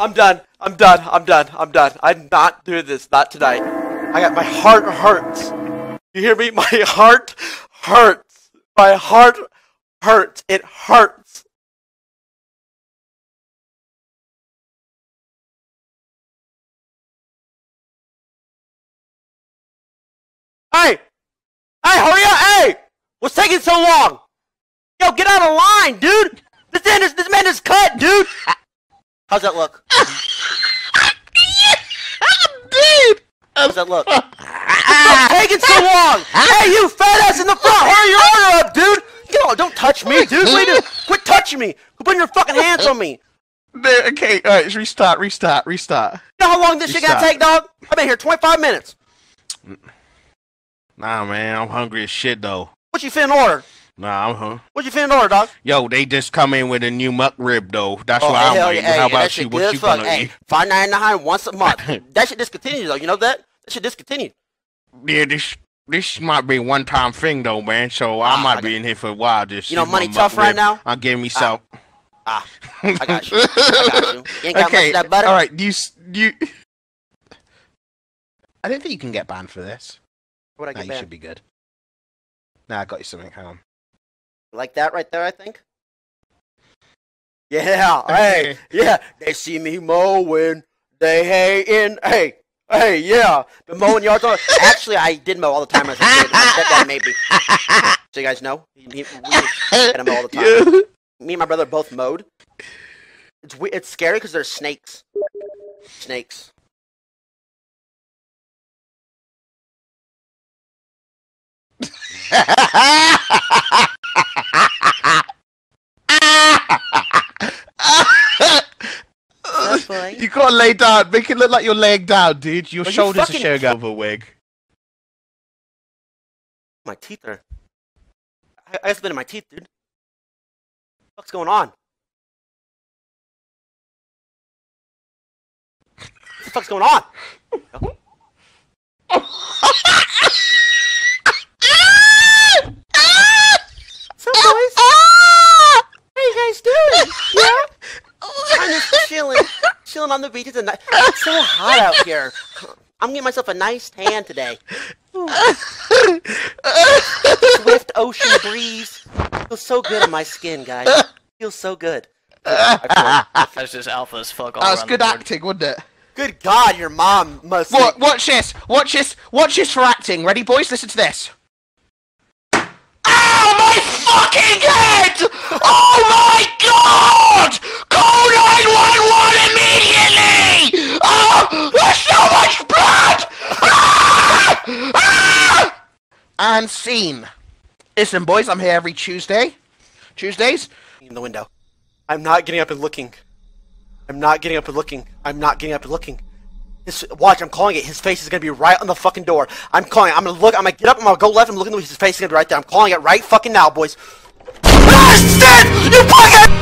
I'm done. I'm done. I'm done. I'm done. I'm not doing this. Not tonight. I got my heart hurts. You hear me? My heart hurts. My heart hurts. It hurts. Hey! Hey, hurry up! Hey! What's taking so long? Yo, get out of line, dude! This is, this man is cut, dude! How's that look? How's that look? What's taking so long? Hey, you fat ass in the front! Hurry your order up, dude! Yo, don't touch me, dude! You doing? Quit touching me! Quit putting your fucking hands on me! There, okay, alright, restart, restart, restart. You know how long this shit gonna take, dog? I've been here 25 minutes. Nah, man, I'm hungry as shit though. What you finna order? Nah, I'm hungry. What you finna order, dog? Yo, they just come in with a new McRib though. That's Oh, why I'm hell waiting. yeah, How hey, about you? What you fuck. gonna Hey, eat? five ninety nine once a month. that shit discontinued though. You know that? That shit discontinued. Yeah, this this might be a one time thing though, man. So I Ah, might I be in here for a while. Just You know, money tough right rib. now? I'm giving myself. Ah, I got you. I got you. You ain't got much okay, of that butter. all right. You you. I don't think you can get banned for this. What I Nah, get you should be good. Nah, I got you something. Hang on. Like that right there, I think. Yeah. Hey. Yeah. They see me mowing. They hating. Hey. Hey. Yeah. The mowing yards. On. Actually, I did mow all the time as a kid. My stepdad made me. So you guys know, he, he, we had mow all the time. Yeah. Me and my brother both mowed. It's it's scary because there's snakes. Snakes. You gotta lay down. Make it look like you're laying down, dude. Your Are you shoulders fucking- are showing over a wig. My teeth are. I, I got spit in my teeth, dude. What's going on? What the fuck's going on? So boys, how you guys doing? Yeah, I'm just chilling, chilling on the beach. It's, a ni- it's so hot out here. I'm getting myself a nice tan today. Swift ocean breeze feels so good on my skin, guys. Feels so good. That's just alpha as fuck all That's around good the board. acting, wasn't it? Good God, your mom must. What? Watch this. Watch this. Watch this for acting. Ready, boys? Listen to this. My fucking head! Oh my god! Call 911 immediately! Oh, there's so much blood! Ah! Ah! And scene. Listen, boys, I'm here every Tuesday. Tuesdays. in the window. I'm not getting up and looking. I'm not getting up and looking. I'm not getting up and looking. His, watch, I'm calling it. His face is gonna be right on the fucking door. I'm calling. it. I'm gonna look. I'm gonna get up. I'm gonna go left. I'm looking. His face is gonna be right there. I'm calling it right fucking now, boys. Bastard! You fucking.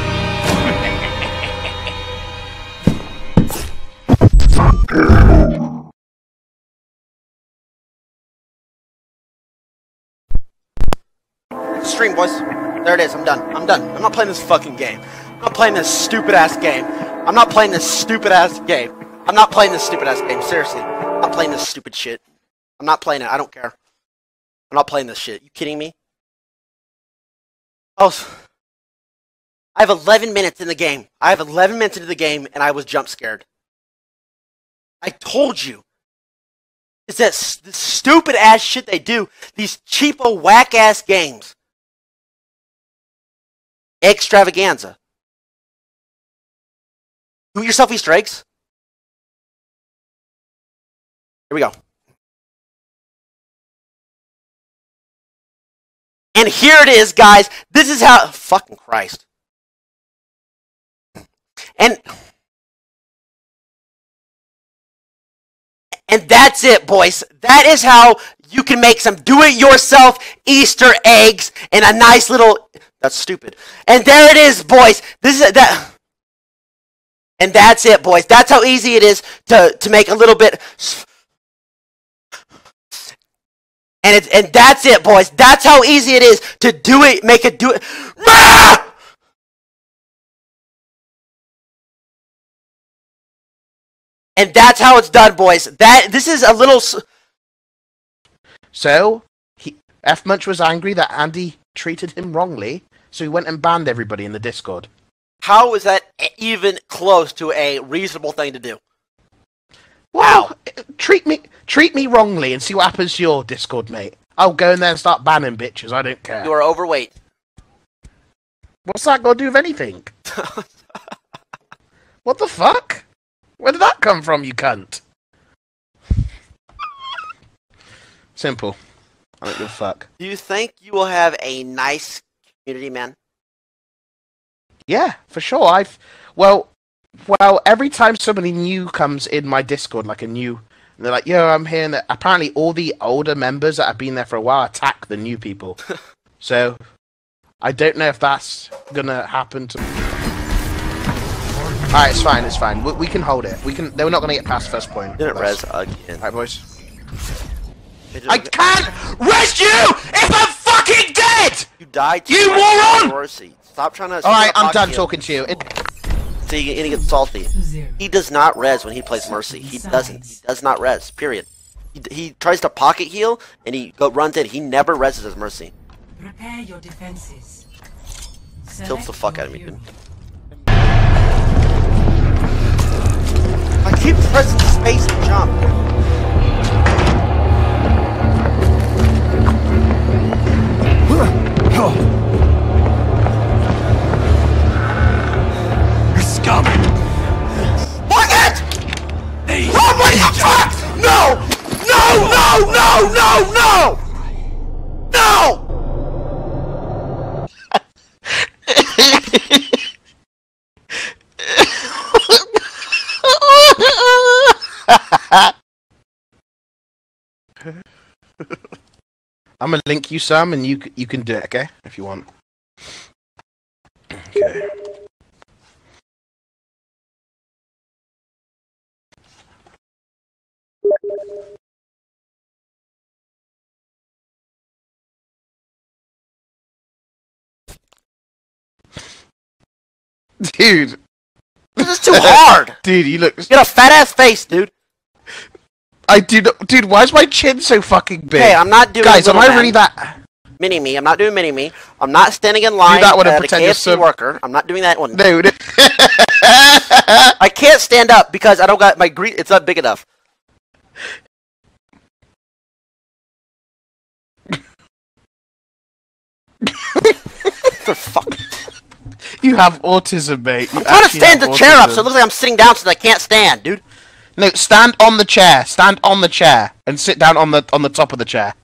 Stream, boys. There it is. I'm done. I'm done. I'm not playing this fucking game. I'm not playing this stupid ass game. I'm not playing this stupid ass game. I'm not playing this stupid ass game. Seriously. I'm not playing this stupid shit. I'm not playing it. I don't care. I'm not playing this shit. You kidding me? Oh. I have 11 minutes in the game. I have 11 minutes into the game and I was jump scared. I told you. It's that s- this stupid ass shit they do. These cheapo whack ass games. Extravaganza. Do yourself Easter eggs. Here we go. And here it is, guys. This is how. Fucking Christ. And. And that's it, boys. That is how you can make some do it yourself Easter eggs and a nice little. That's stupid. And there it is, boys. This is that. And that's it, boys. That's how easy it is to, to make a little bit. And it's and that's it, boys. That's how easy it is to do it. Make it do it. Ah! And that's how it's done, boys. That this is a little. So he F Munch was angry that Andy treated him wrongly, so he went and banned everybody in the Discord. How is that even close to a reasonable thing to do? Wow! Treat me treat me wrongly and see what happens to your Discord, mate. I'll go in there and start banning bitches. I don't care. You are overweight. What's that got to do with anything? what the fuck? Where did that come from, you cunt? Simple. I don't give a fuck. Do you think you will have a nice community, man? Yeah, for sure. I've well, well. Every time somebody new comes in my Discord, like a new, they're like, "Yo, I'm here." And that- apparently, all the older members that have been there for a while attack the new people. so, I don't know if that's gonna happen to. All right, it's fine. It's fine. We, we can hold it. We can. They're not gonna get past first point. Didn't That's- res again. All right, boys. They just- I can't rest you if I'm fucking dead! You died. You much moron! Mercy. Stop trying to. All right, I'm done you. talking to you. It, So you, and he gets salty. He does not res when he plays Mercy. He doesn't. He does not res. Period. He, he tries to pocket heal and he go, runs in. He never reses his Mercy. Prepare your defenses. Tilts the fuck out of me, dude. I keep pressing space to jump. You're No! No! No! No! I'm gonna link you some, and you you can do it, okay? If you want. Dude, This is too hard. dude, you look. You got a fat ass face, dude. I do. not- Dude, why is my chin so fucking big? Hey, I'm not doing. Guys, am I really that? mini me? I'm not doing mini me. I'm not standing in line that one and a pretend you're some- worker. I'm not doing that one. Dude. no. I can't stand up because I don't got my gre- It's not big enough. the fuck? You have autism, mate. You I'm trying to stand the chair up, so it looks like I'm sitting down, so I can't stand, dude. No, stand on the chair. Stand on the chair and sit down on the on the top of the chair.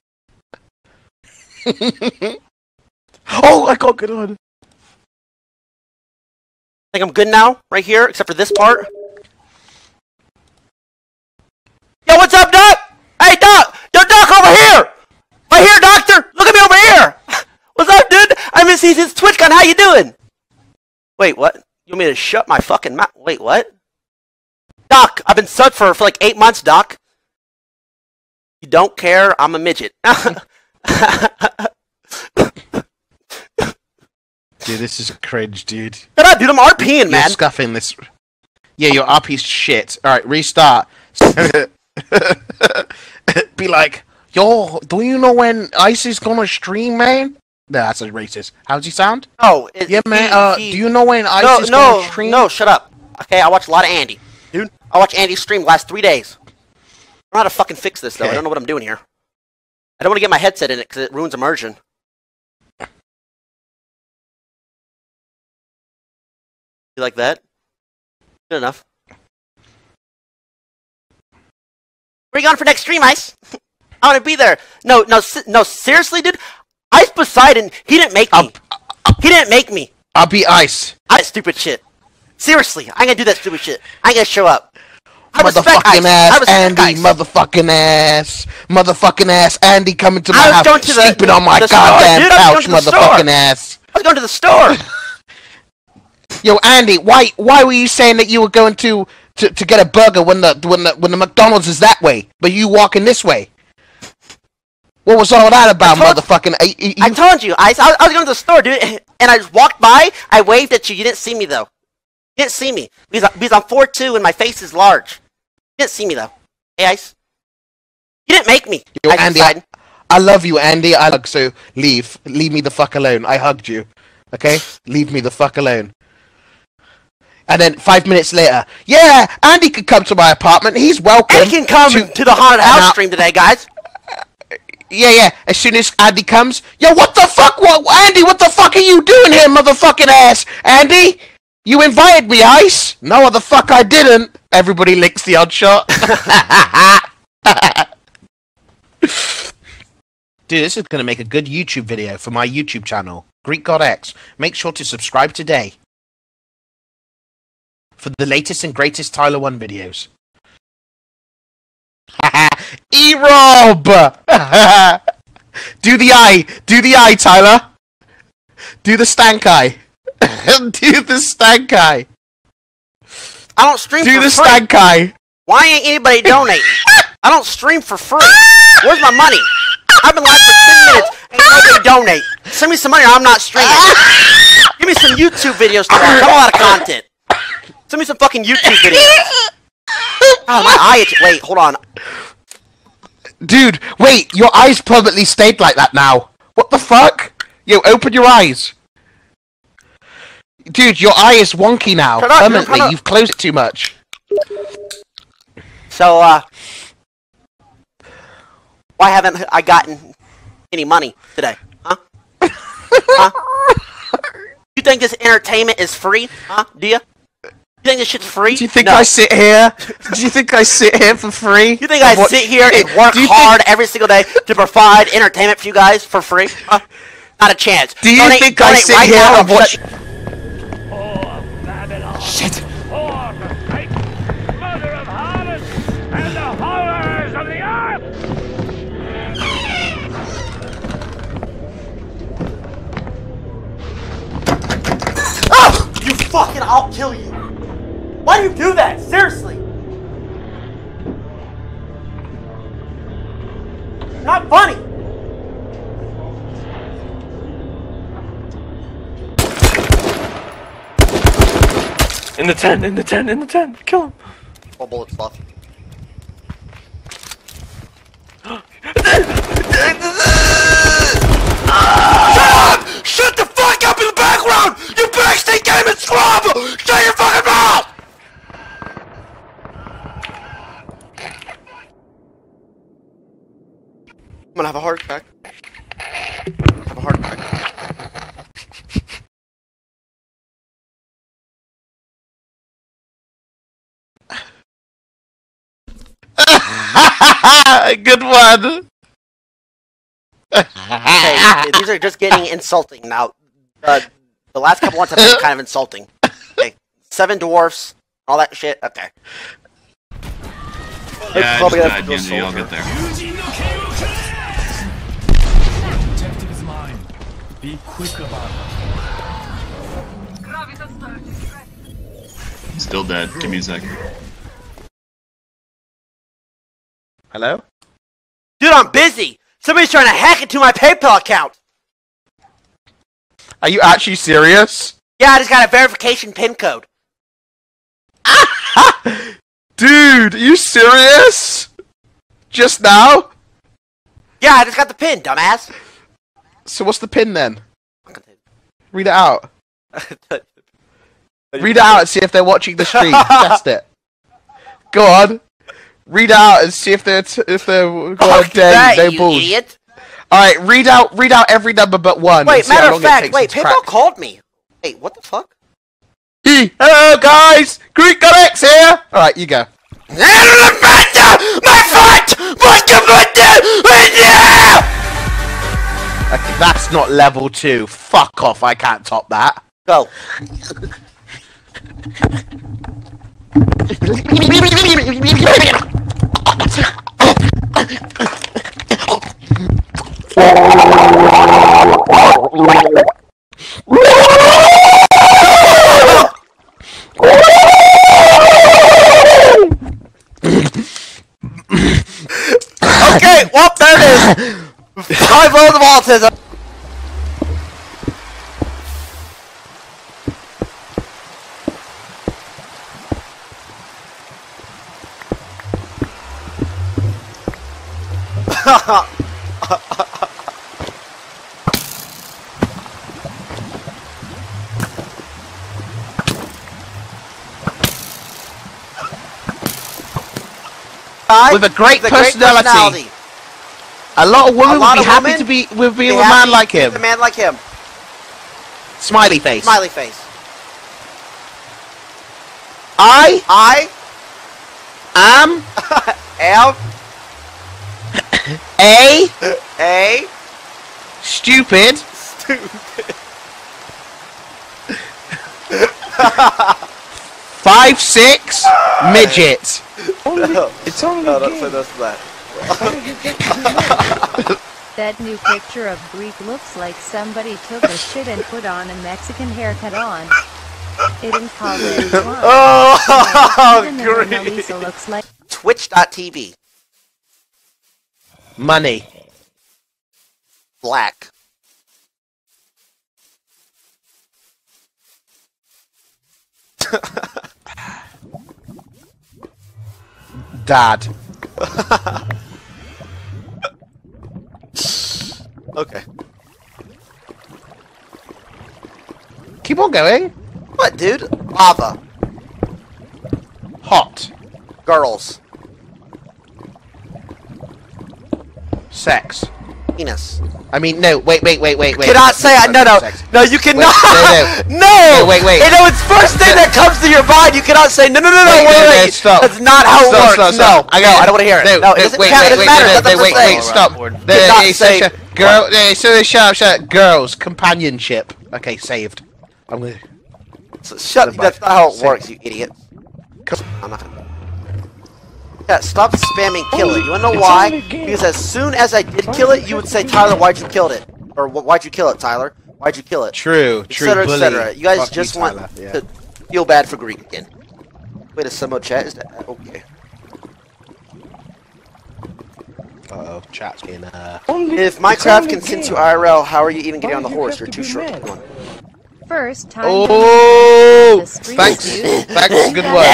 oh, I got good on. I think I'm good now, right here, except for this part. Yo, what's up, Doc? Hey, Doc! Yo, Doc, over here! Right here, Doctor! Look at me over here! What's up, dude? I'm in his Twitch gun. How you doing? Wait, what? You want me to shut my fucking mouth? Wait, what? Doc, I've been subbed for, for like eight months, Doc. You don't care? I'm a midget. Dude, this is cringe, dude. Shut up, dude. I'm RPing, You're man. scuffing this. Yeah, you're RP's shit. All right, restart. Be like, yo, do you know when Ice is gonna stream, man? That's a racist. How does he sound? Oh, it, Yeah, man. he- uh, he- do you know when Ice no, is no, stream? no, shut up. Okay, I watch a lot of Andy, dude. I watch Andy stream last three days. I don't know how to fucking fix this though. I don't know what I'm doing here. I don't want to get my headset in it because it ruins immersion. You like that? Good enough. Where you going for next stream, Ice? I want to be there. No, no, no. Seriously, dude. Ice Poseidon. He didn't make me. He didn't make me. I'll be Ice. I stupid shit. Seriously, I ain't gonna do that stupid shit. I ain't gonna show up. I Motherfucking ass, Andy. Ice. Motherfucking ass. Motherfucking ass, Andy coming to my house, to the- sleeping on my store, goddamn was couch, going to the motherfucking store. ass. I was going to the store. Yo, Andy, why why were you saying that you were going to, to, to get a burger when the when the when the McDonald's is that way, but you walking this way? What was all that about, I motherfucking? uh, you- I told you, Ice. I was, I was going to the store, dude, and I just walked by. I waved at you. You didn't see me though. You didn't see me because, I- because I'm 4'2 and my face is large. You didn't see me though. Hey, Ice. You didn't make me. Yo, Ice Andy, Poseidon. I love you, Andy. I hug, so leave. Leave me the fuck alone. I hugged you. Okay? Leave me the fuck alone. And then five minutes later, yeah, Andy could come to my apartment. He's welcome. He can come to- to, the haunted house stream today, guys. Yeah, yeah. As soon as Andy comes, yo, what the fuck? What, Andy? What the fuck are you doing here, motherfucking ass? Andy, you invited me, Ice. No, the fuck I didn't. Everybody licks the odd shot. Dude, this is gonna make a good YouTube video for my YouTube channel, Greek God X. Make sure to subscribe today for the latest and greatest Tyler One videos. E Rob! Do the eye! Do the eye, Tyler! Do the stank eye! Do the stank eye! I don't stream Do for the free. stank eye! Why ain't anybody donating? I don't stream for free. Where's my money? I've been live for 10 minutes. Ain't nobody donate. Send me some money or I'm not streaming. Give me some YouTube videos tomorrow. Got a lot of content. Send me some fucking YouTube videos. Oh, my eye itch. Wait, hold on. Dude, wait, your eyes permanently stayed like that now. What the fuck? Yo, open your eyes. Dude, your eye is wonky now. Up, turn permanently, up. you've closed it too much. So, uh, why haven't I gotten any money today? Huh? huh? You think this entertainment is free? Huh? Do you? You think this shit's free? Do you think no. I sit here? Do you think I sit here for free? You think I Watch- sit here and work hard every single day to provide entertainment for you guys for free? Huh? Not a chance. do you Donate- think I sit right here and watch? shut- Shit! Whore of night, mother of harlots, and the horrors of the earth! Oh! You fucking, I'll kill you. Why do you do that? Seriously. Not funny. In the tent, in the tent, in the tent. Kill him. Four bullets left. Shut the fuck up in the background! You backstage game is trouble! Shut your fucking mouth! I'm gonna have a heart attack. Have a heart attack. Good one. Okay, these are just getting insulting now. Uh, the last couple ones have been kind of insulting. Okay, seven dwarfs, all that shit. Okay. Yeah, I probably just have died to go DMZ, I'll get there. Be quick about it. Still dead. Give me a second. Hello. Dude, I'm busy. Somebody's trying to hack into my PayPal account. Are you actually serious? Yeah, I just got a verification PIN code. Dude, are you serious? Just now? Yeah, I just got the PIN, dumbass. So what's the pin then? Read it out. Read it out and see if they're watching the stream. Test it. Go on. Read it out and see if they're t- if they're go on, Fuck dare that, no you balls. idiot. All right, read out read out every number but one. Wait, matter of fact, wait, PayPal called me. Wait, what the fuck? Hey, Hello guys, Greek got X here. All right, you go. My foot! What's the foot That's not level two. Fuck off! I can't top that. Go. Okay, well, there it I rolled the ball to the With a great, With a great personality. personality. A lot of women lot would be happy women to be with be Be with a man like him. A man like him. Smiley face. Smiley face. I I am am a a stupid five six midget. It's only No, a don't say game. this that. That new picture of Greek looks like somebody took a shit and put on a Mexican haircut on. It in college. Oh, Even the Mona great. Looks like Twitch.tv. Money. Black. Dad. Okay. Keep on going. What, dude? Lava. Hot. Girls. Sex. Penis. I mean, no. Wait, wait, wait, wait, wait. cannot say I. No, no. Sex. No, you cannot. no, no. No, wait, wait. You know, it's first thing that comes to your mind. You cannot say, no, no, no, no, Wait, wait, no, stop. That's not how it Stop, works. stop, stop. No. I got I don't want to hear it. No, No, no, it doesn't wait, count. wait, It doesn't wait, matter. no, no, the wait, first wait, stop. No, no, so- Girl, no, so shut up, shut up. Girls, companionship. Okay, saved. I'm gonna. So shut. Never That's mind. not how it Say- works, you idiot. I'm not gonna. Yeah, stop spamming kill it. You wanna know It's why? only a game. Because as soon as I did kill it, you would say, Tyler, why'd you kill it? Or why'd you kill it, Tyler? Why'd you kill it? True, true. Etc. bully. Etc. You guys Fuck just you, want Yeah. to feel bad for Greek again. Wait a sumo chat. Is that okay? Uh-oh, chat's getting uh. Only- If it's Minecraft can send you. IRL, how are you even getting Why on the you horse? You're too short. mad? Come on. first time. Oh, thanks, thanks, good work.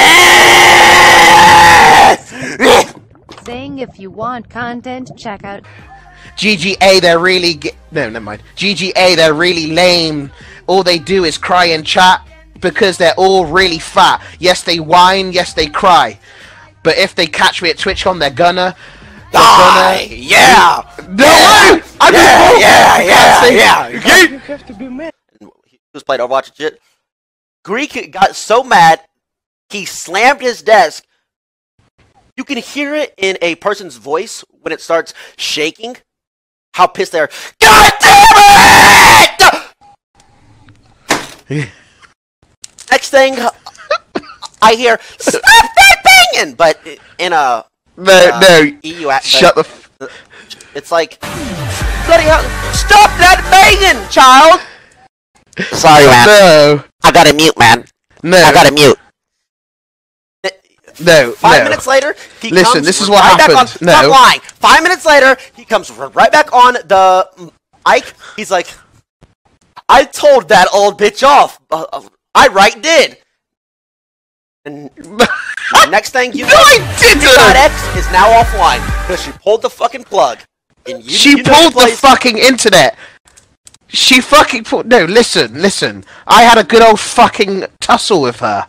Saying if you want content, check out GGA, they're really ge- no, never mind. GGA, they're really lame. All they do is cry and chat because they're all really fat. Yes, they whine. Yes, they cry. But if they catch me at TwitchCon, they're gonna. They're Die! gonna. Yeah! No way! I'm Yeah! Yeah! Yeah! Yeah! You have to be mad? who's played Overwatch and shit. Greek got so mad, he slammed his desk. You can hear it in a person's voice when it starts shaking. How pissed they are. God damn it! Next thing, I hear, stop that banging! But in a No, uh, no. EU act, Shut the. F- it's like, bloody hell, stop that banging, child! Sorry, man. no, I gotta mute, man. no, I gotta mute. no, Five no. minutes later, he Listen, comes this is what right back happened. On, No. Stop lying. Five minutes later, he comes right back on the Ike. He's like, I told that old bitch off. Uh, uh, I right did. And next thing you know, No, I didn't. X is now offline because she pulled the fucking plug. And you, She you know pulled the fucking internet. She fucking pulled. No, listen, listen. I had a good old fucking tussle with her.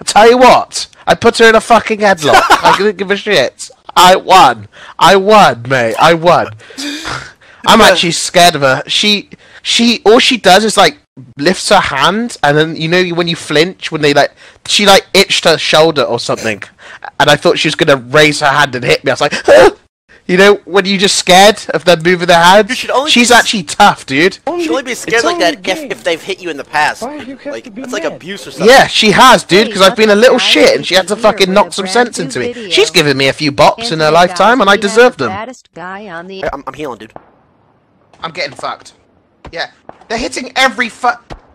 I tell you what, I put her in a fucking headlock. I didn't give a shit. I won. I won, mate. I won. I'm actually scared of her. She, she, all she does is like lifts her hand, and then you know when you flinch when they like, she like itched her shoulder or something, and I thought she was gonna raise her hand and hit me. I was like, you know, when you just scared of them moving their hands. You should only She's be actually tough, dude. You should only be scared It's like that if, if they've hit you in the past. Why you Like to be that's like abuse or something. Yeah, she has, dude, because I've been a little shit and she had to fucking knock some sense into me. She's given me a few bops in her lifetime and I Downs, he the them. Baddest guy on the I'm, I'm healing, dude. I'm getting fucked. Yeah. They're hitting every fu-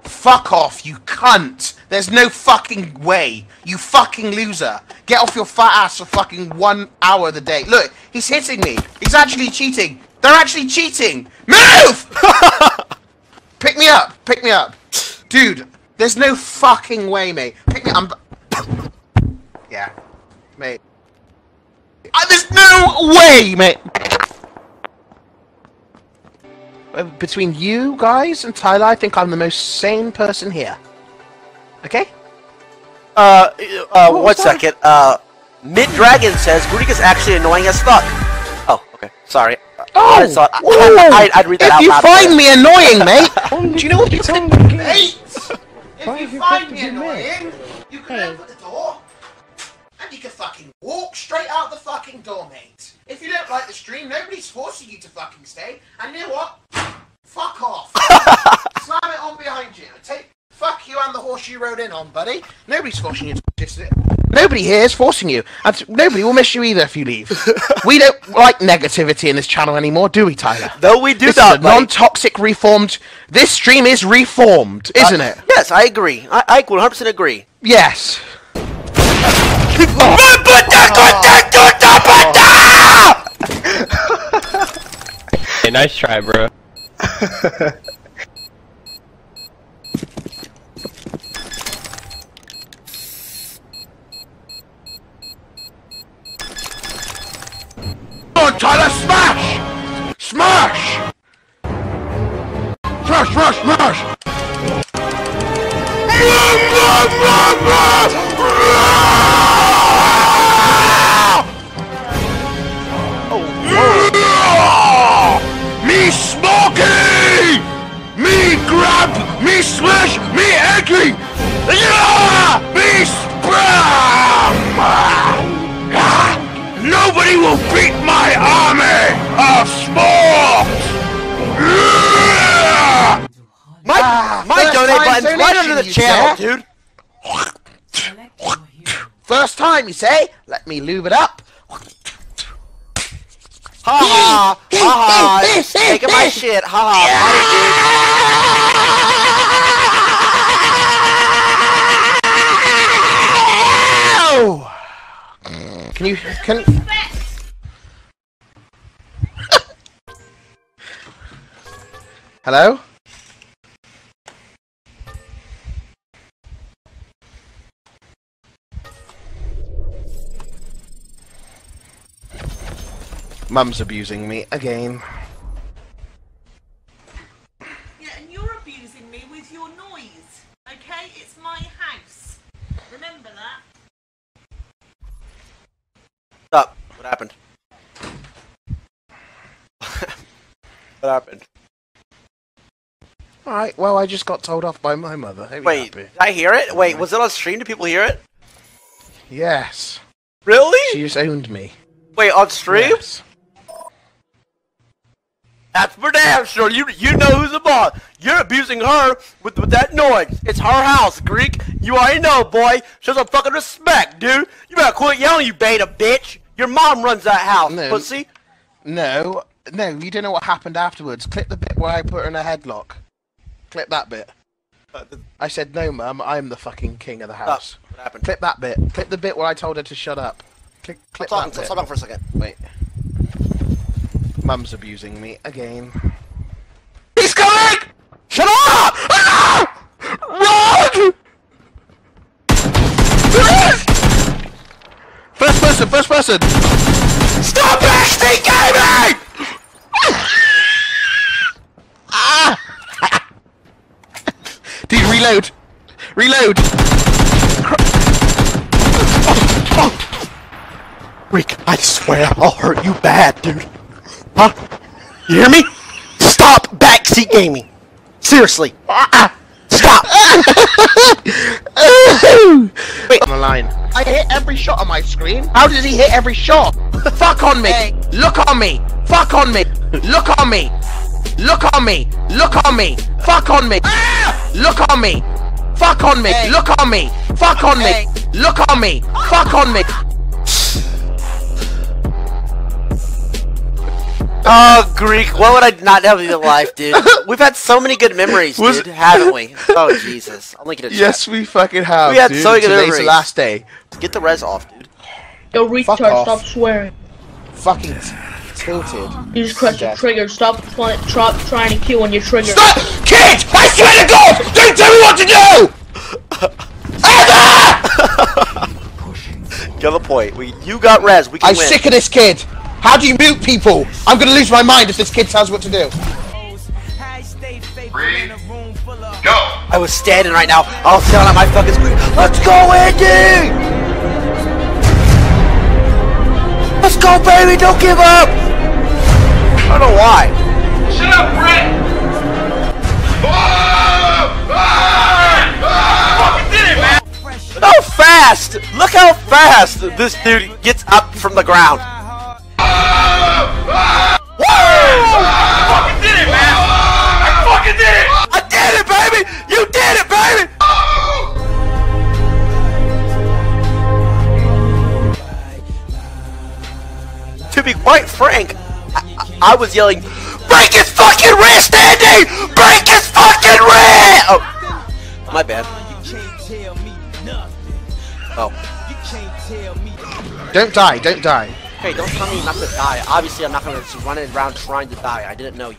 Fuck off, you cunt! There's no fucking way. You fucking loser. Get off your fat ass for fucking one hour of the day. Look, he's hitting me. He's actually cheating. They're actually cheating. Move! Pick me up. Pick me up. Dude, there's no fucking way, mate. Pick me up. I'm... yeah. Mate. Uh, there's no way, mate. Uh, between you guys and Tyler, I think I'm the most sane person here. Okay? Uh, uh, What one was that? Uh, Mid Dragon says Greek is actually annoying as fuck. Oh, okay. Sorry. Oh, I thought I, whoa! I, I'd read that if out you loud. find me annoying, mate, do you know what you It's can only. Mate! If you you find me annoying, you can Hey. open the door, and you can fucking walk straight out the fucking door, mate. If you don't like the stream, nobody's forcing you to fucking stay. And you know what? Fuck off. Slam it on behind you. Take fuck you and the horse you rode buddy. Nobody's forcing you to participate. Nobody here is forcing you, and nobody will miss you either if you leave. we don't like negativity in this channel anymore, do we, Tyler? No, we do This not. is a buddy. non-toxic reformed. This stream is reformed, isn't it? Yes, I agree. I, I 100% agree. Yes. Hey, nice try, bro. Tyler, smash! Smash! Smash, smash, smash! Me smoky! Me grab! Me smash! Me eggy! Yeah! Me spam! Ah! Will beat my army of sports! Yeah! My, my donate time button's right under the channel, say? dude. Select your hero. First time, you say? Let me lube it up. Ha ha! Ha ha! Taking my shit. Ha ha! Ow! Can you can? Hello? Mum's abusing me again. Yeah, and you're abusing me with your noise. Okay? It's my house. Remember that. What's up? What happened? what happened? Alright, well, I just got told off by my mother. Wait, happy? did I hear it? Wait, was it on stream? Did people hear it? Yes. Really? She just owned me. Wait, on stream? Yes. That's for damn sure. You you know who's the boss. You're abusing her with, with that noise. It's her house, Greek. You already know, boy. Show some fucking respect, dude. You better quit yelling, you beta bitch. Your mom runs that house, No. pussy. No, no, you don't know what happened afterwards. Clip the bit where I put her in a headlock. Clip that bit. I said, no, mum, I'm the fucking king of the Stop. house. What happened? Clip that bit. Clip the bit where I told her to shut up. Clip, clip Stop, that stop, bit. stop for a second. Wait. Mum's abusing me again. He's coming! Shut up! Ah! Run! First person, first person! Dude, reload! Reload! Rick, I swear I'll hurt you bad, dude. Huh? You hear me? Stop backseat gaming. Seriously. Ah, Stop. Wait, on the line. I hit every shot on my screen. How did he hit every shot? Fuck on me! Look on me! Fuck on me! Look on me! Look on me! Look on me! Fuck on me! Look on me! Fuck on me! Look on me! Fuck on me! Look on me! Fuck on me! Oh, Greek, what would I not have in your life, dude? We've had so many good memories, Was- dude, haven't we? Oh, Jesus. I'll link it in Yes, we fucking have. We had dude. so many Today's memories. last day. Get the res off, dude. Yo, Fuck retard, off. stop swearing. Fucking t- tilted. You just press the trigger. Stop trying, try, trying to kill on your trigger. Stop! Kids! I swear to God! Don't tell me what to do! Get the point. We, you got res. We can I'm win. sick of this kid. How do you mute people? I'm gonna lose my mind if this kid tells me what to do. three, go! I was standing right now. I was yelling at my fucking screen. Let's go, Andy! Let's go, baby! Don't give up! I don't know why. Shut up, Brett! Fucking did it, man! Look how fast! Look how fast this dude gets up from the ground. Woo! Fucking did it, man! I fucking did it! I did it, baby! You did it, baby! To be quite frank, I, I was yelling, "Break his fucking wrist, Andy! Break his fucking wrist!" Oh, my bad. Oh, Don't die, don't die. hey, don't tell me not to die. Obviously, I'm not gonna just run around trying to die. I didn't know you.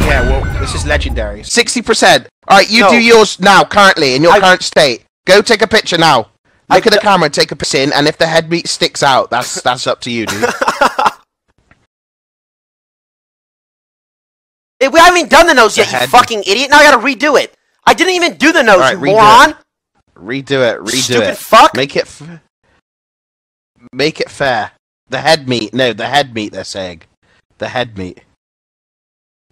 Yeah, well, this is legendary. 60%. Alright, you No. do yours now, currently, in your I- current state. Go take a picture now. I Look at the camera take a piss in, and if the head meat sticks out, that's that's up to you, dude. We haven't even done the nose yet, you fucking idiot. Now I gotta redo it. I didn't even do the nose, Alright, you redo moron. it. redo it, redo Stupid it. fuck. Make it f- Make it fair. The head meat. No, the head meat, they're saying. The head meat.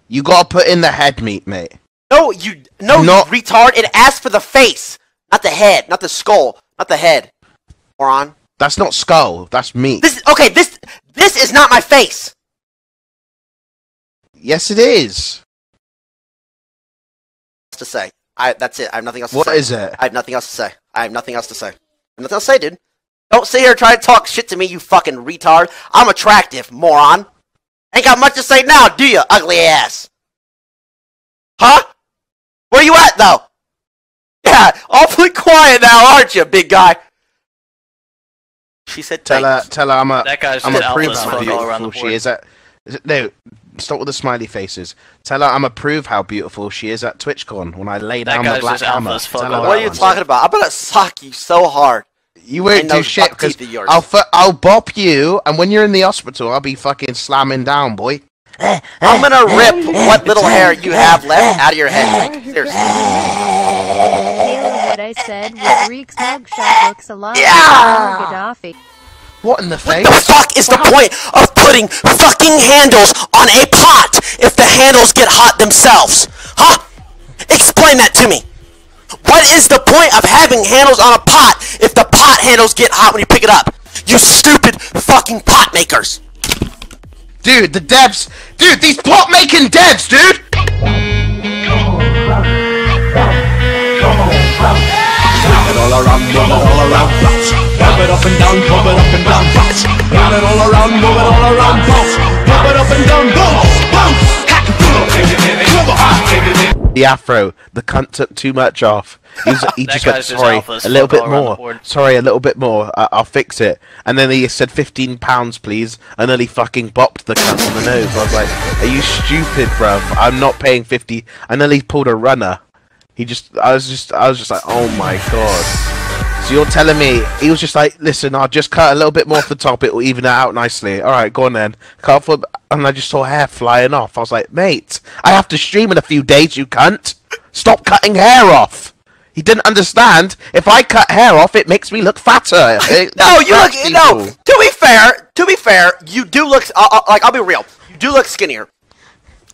You gotta put in the head meat, mate. No, you no, Not- you retard. It asks for the face, not the head, not the skull, not the head. Moron. That's not skull, that's meat. This okay. This this is not my face. Yes, it is. To say, I that's it. I have nothing else to What say. is it? I have nothing else to say. I have nothing else to say. Nothing else to say, dude. Don't sit here and try to talk shit to me, you fucking retard. I'm attractive, moron. Ain't got much to say now, do you, ugly ass? Huh? Where you at, though? Yeah, awfully quiet now, aren't you, big guy? She said, Tell her, tell her I'm a, That guy's I'm just a alpha prove as how fuck all around the beautiful she is at. is it- No, stop with the smiley faces. Tell her I'm a prove how beautiful she is at TwitchCon when I lay down the guy's black just hammer. Tell her What are you one. talking about? I'm gonna sock you so hard. You won't do shit because teeth of yours. I'll fu- I'll bop you, and when you're in the hospital, I'll be fucking slamming down, boy. I'm gonna rip what little hair you have left out of your head. Like, seriously. Taylor, what I said was Reek's mugshot looks a lot Yeah! like Gaddafi. What in the face? What the fuck is the point of putting fucking handles on a pot if the handles get hot themselves? Huh? Explain that to me. What is the point of having handles on a pot if the pot handles get hot when you pick it up? You stupid fucking pot makers. Dude, the devs, dude, these pot making devs, dude. The afro, the cunt took too much off. He, was, he just went, guy's just sorry, a little bit all around more. Sorry, a little bit more. I- I'll fix it. And then he said fifteen pounds, please. And then he fucking bopped the cunt on the nose. I was like, "Are you stupid, bruv? I'm not paying fifty. And then he pulled a runner. He just, I was just, I was just like, oh my god. So you're telling me he was just like, listen, I'll just cut a little bit more off the top. It will even it out nicely. All right, go on then. Cut off, and I just saw hair flying off. I was like, mate, I have to stream in a few days. You cunt. Stop cutting hair off. He didn't understand. If I cut hair off, it makes me look fatter. No, you look. attracts No, to be fair, to be fair, you do look. Uh, uh, like I'll be real, you do look skinnier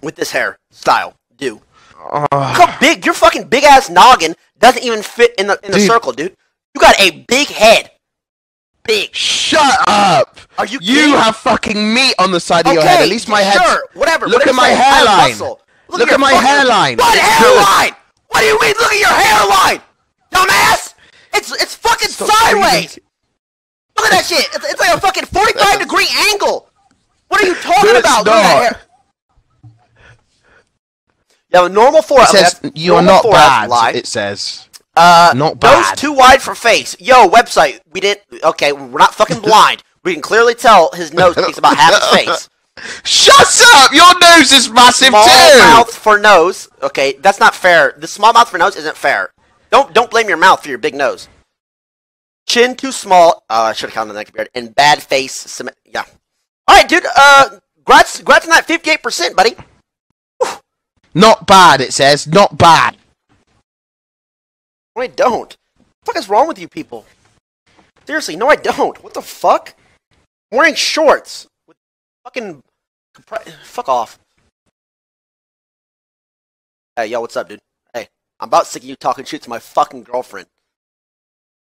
with this hair style. Do Uh. look how big your fucking big ass noggin doesn't even fit in the in the Dude. circle, dude. You got a big head. Big. Shut up! Are you You kidding? have fucking meat on the side of Okay, your head. At least my head. sure, whatever. Look at my you say. I have hairline. muscle. Look your at my fucking- hairline. What hairline? What do you mean? Look at your hairline, dumbass. It's it's fucking Stop sideways. breathing. Look at that shit. It's, it's like a fucking forty-five degree angle. What are you talking about? Look at that hair. Yeah, normal It forehead. says okay, you're not bad. It says. Uh, not Nose too wide for face. Yo, website. We didn't. Okay, we're not fucking blind. We can clearly tell his nose takes about half his face. Shut up! Your nose is massive Small too. mouth for nose. Okay, that's not fair. The small mouth for nose isn't fair. Don't don't blame your mouth for your big nose. Chin too small. Uh, I should have counted the neck beard. And bad face. Yeah. All right, dude. Uh, grats, grats on that fifty-eight percent, buddy. Not bad, it says. Not bad. No, I don't. What the fuck is wrong with you people? Seriously, no, I don't. What the fuck? I'm wearing shorts with fucking. Fuck off. Hey, yo, what's up, dude? Hey, I'm about sick of you talking shit to my fucking girlfriend.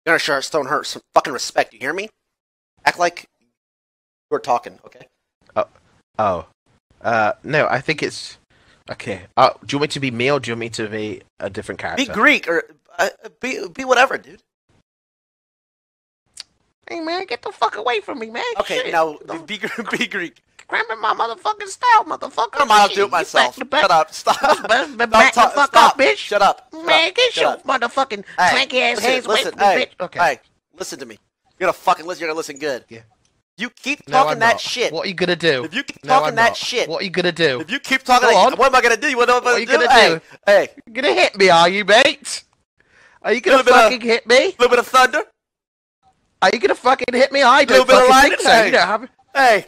You're gonna start showing her some fucking respect. You hear me? Act like you're talking, okay? Oh. Oh. Uh, no, I think it's. Okay. Uh, do you want me to be me or do you want me to be a different character? Be Greek or uh, be be whatever, dude. Hey, man, get the fuck away from me, man. Okay, Shit. now be be Greek. Grabbing my motherfucking style, motherfucker. I might have to Shit, do it myself. back back. Shut up. Stop. Back, back, Stop the fuck stop. up, bitch. Shut up. Shut Man, up. get Shut your up. motherfucking Hey, clanky ass listen, hands away listen, from me, bitch. Okay. Hey, listen to me. You're gonna fucking listen. You're gonna listen good. Yeah. You keep No, talking that shit. What are you gonna do? If you keep No, talking that not. shit. What are you gonna do? If you keep talking, Go like, on. what am I gonna do? You what are gonna you do? gonna hey, do? hey, You're gonna hit me, are you, mate? Are you gonna bit of- fucking hit me? a little bit of thunder. Are you gonna fucking hit me? I Little don't bit of fucking think so. You don't have. Hey.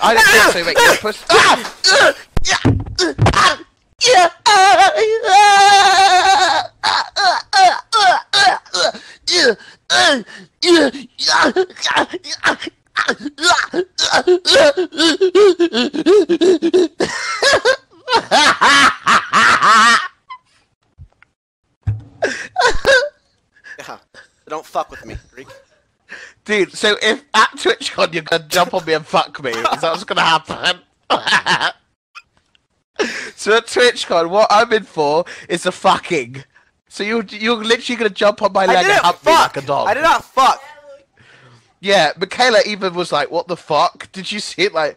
I don't think so, mate. You're a puss. Ah! Ah! Yeah. Don't fuck with me, Greek. Dude, so if at TwitchCon you're gonna jump on me and fuck me, is that what's gonna happen? so at TwitchCon, what I'm in for is the fucking. So you're you're literally gonna jump on my leg and hump me fuck. like a dog. I did not fuck. Yeah, Michaela even was like, "What the fuck? Did you see it?" Like,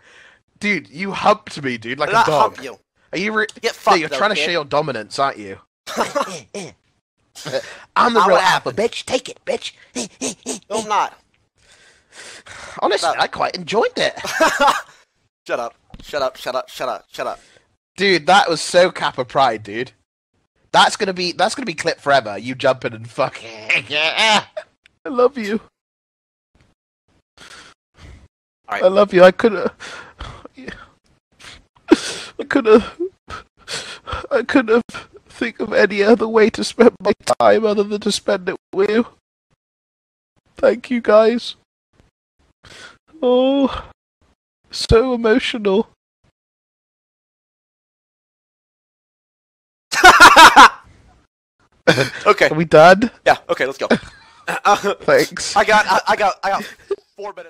dude, you humped me, dude, like did a dog. you. Are you? Re- Get No, fucked. you're though, trying to show your dominance, aren't you? I'm the real alpha, bitch. Take it, bitch. No, I'm not. Honestly. I quite enjoyed it. Shut up. Shut up. Shut up. Shut up. Shut up. Dude, that was so Kappa Pride, dude. That's gonna be that's gonna be clip forever. You jumping and fucking. I love you. Alright. I love you. I could have. I could have. I could have think of any other way to spend my time other than to spend it with you. Thank you, guys. Oh, so emotional. okay. Are we done? Yeah. Okay. Let's go. Uh, Thanks. I got. I, I got. I got four minutes.